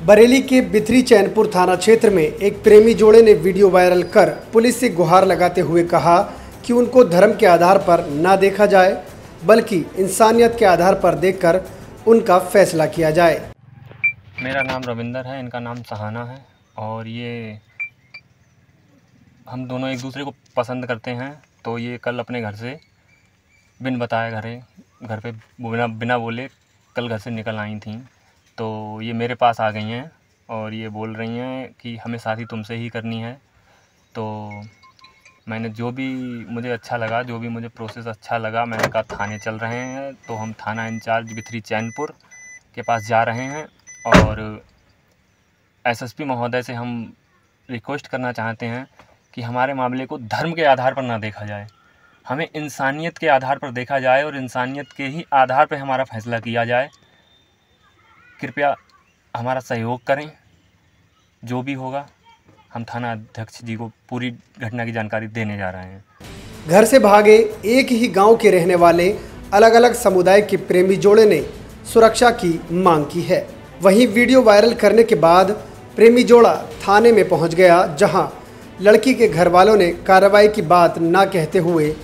बरेली के बिथरी चैनपुर थाना क्षेत्र में एक प्रेमी जोड़े ने वीडियो वायरल कर पुलिस से गुहार लगाते हुए कहा कि उनको धर्म के आधार पर ना देखा जाए, बल्कि इंसानियत के आधार पर देखकर उनका फैसला किया जाए। मेरा नाम रविंदर है, इनका नाम सहाना है, और ये हम दोनों एक दूसरे को पसंद करते हैं तो ये कल अपने घर से बिन बताए घरे, घर पे बिना बिना बोले कल घर से निकल आई थी। तो ये मेरे पास आ गई हैं और ये बोल रही हैं कि हमें शादी तुमसे ही करनी है। तो मैंने जो भी मुझे अच्छा लगा, जो भी मुझे प्रोसेस अच्छा लगा मैंने कहा थाने चल रहे हैं। तो हम थाना इंचार्ज बिथरी चैनपुर के पास जा रहे हैं और एसएसपी महोदय से हम रिक्वेस्ट करना चाहते हैं कि हमारे मामले को धर्म के आधार पर ना देखा जाए। हमें इंसानियत के आधार पर देखा जाए और इंसानियत के ही आधार पर हमारा फैसला किया जाए। कृपया हमारा सहयोग करें। जो भी होगा, हम थाना अध्यक्ष जी को पूरी घटना की जानकारी देने जा रहे हैं। घर से भागे एक ही गाँव के रहने वाले अलग अलग समुदाय के प्रेमी जोड़े ने सुरक्षा की मांग की है। वहीं वीडियो वायरल करने के बाद प्रेमी जोड़ा थाने में पहुँच गया, जहाँ लड़की के घर वालों ने कार्रवाई की बात ना कहते हुए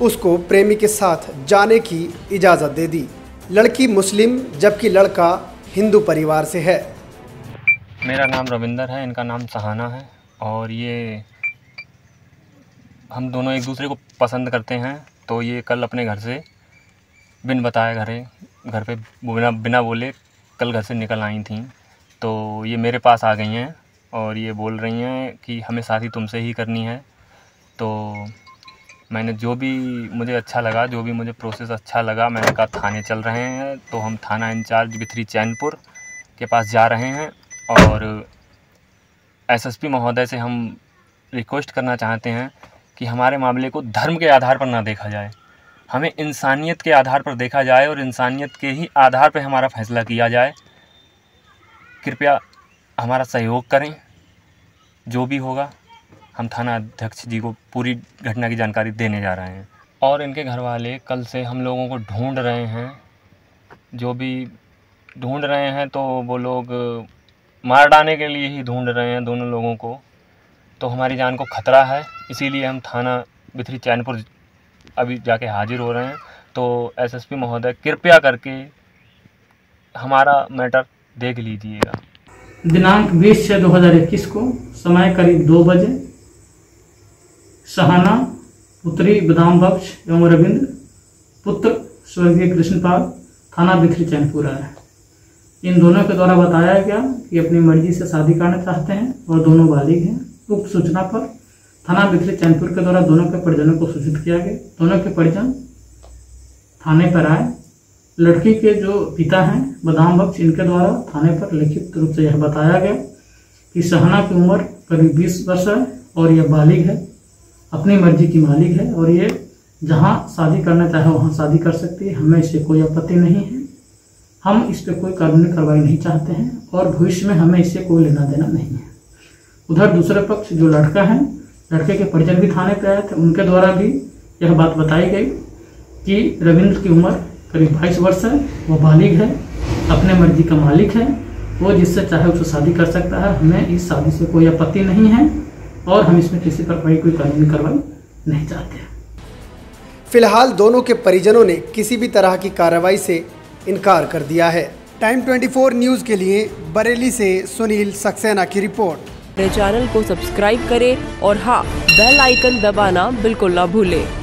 उसको प्रेमी के साथ जाने की इजाज़त दे दी। लड़की मुस्लिम, जबकि लड़का हिंदू परिवार से है। मेरा नाम रविंदर है, इनका नाम सहाना है, और ये हम दोनों एक दूसरे को पसंद करते हैं तो ये कल अपने घर से बिन बताए घरे, घर पे बिना बिना बोले कल घर से निकल आई थी। तो ये मेरे पास आ गई हैं, और ये बोल रही हैं कि हमें शादी तुमसे ही करनी है। तो मैंने जो भी मुझे अच्छा लगा, जो भी मुझे प्रोसेस अच्छा लगा मैंने कहा थाने चल रहे हैं तो हम थाना इंचार्ज बिथरी चैनपुर के पास जा रहे हैं और एसएसपी महोदय से हम रिक्वेस्ट करना चाहते हैं कि हमारे मामले को धर्म के आधार पर ना देखा जाए। हमें इंसानियत के आधार पर देखा जाए और इंसानियत के ही आधार पर हमारा फैसला किया जाए। कृपया हमारा सहयोग करें, जो भी होगा। हम थाना अध्यक्ष जी को पूरी घटना की जानकारी देने जा रहे हैं। और इनके घर वाले कल से हम लोगों को ढूंढ रहे हैं। जो भी ढूंढ रहे हैं तो वो लोग मार डालने के लिए ही ढूंढ रहे हैं दोनों लोगों को। तो हमारी जान को खतरा है, इसीलिए हम थाना बिथरी चैनपुर अभी जाके हाजिर हो रहे हैं। तो एसएसपी महोदय, कृपया करके हमारा मैटर देख लीजिएगा। दिनांक 20 छः 2021 को, समय करीब दो बजे सहाना, पुत्री बदाम बख्श एवं रविंद्र पुत्र स्वर्गीय कृष्णपाल, थाना बिखरी चैनपुर है। इन दोनों के द्वारा बताया गया कि अपनी मर्ज़ी से शादी करना चाहते हैं और दोनों बालिग हैं। उक्त सूचना पर थाना बिखरी चैनपुर के द्वारा दोनों के परिजनों को सूचित किया गया। दोनों के परिजन थाने पर आए। लड़की के जो पिता हैं, बदाम बख्श, इनके द्वारा थाने पर लिखित रूप से यह बताया गया कि सहना की उम्र करीब 20 वर्ष है और यह बालिग है। अपनी मर्ज़ी की मालिक है और ये जहाँ शादी करना चाहे वहाँ शादी कर सकती है। हमें इससे कोई आपत्ति नहीं है। हम इस पर कोई कानूनी कार्रवाई नहीं चाहते हैं और भविष्य में हमें इससे कोई लेना देना नहीं है। उधर दूसरे पक्ष जो लड़का है, लड़के के परिजन भी थाने पर आए थे। उनके द्वारा भी यह बात बताई गई कि रविंद्र की उम्र करीब बाईस वर्ष है। वो बालिग है, अपने मर्ज़ी का मालिक है। वो जिससे चाहे उससे शादी कर सकता है। हमें इस शादी से कोई आपत्ति नहीं है। और हम इसमें किसी पर कोई कोई कानूनी कार्रवाई नहीं चाहते फ़िलहाल दोनों के परिजनों ने किसी भी तरह की कार्रवाई से इनकार कर दिया है। टाइम 24 न्यूज़ के लिए बरेली से सुनील सक्सेना की रिपोर्ट। मेरे चैनल को सब्सक्राइब करें और हाँ बेल आइकन दबाना बिल्कुल ना भूलें।